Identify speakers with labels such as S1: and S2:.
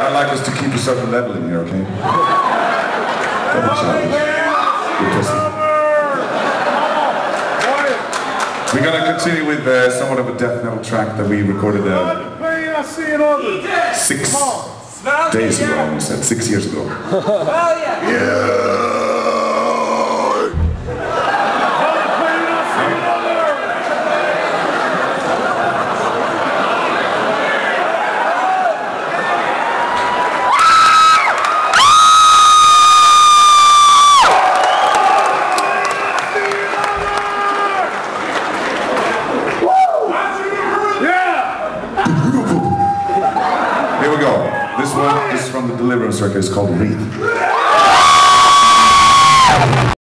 S1: I'd like us to keep a certain level in here, okay? Don't be childish. You're pussy. We're gonna continue with uh, somewhat of a death metal track that we recorded uh, six days ago, almost said, six years ago. Here we go. This one is from the Deliverance record. It's called Wreath.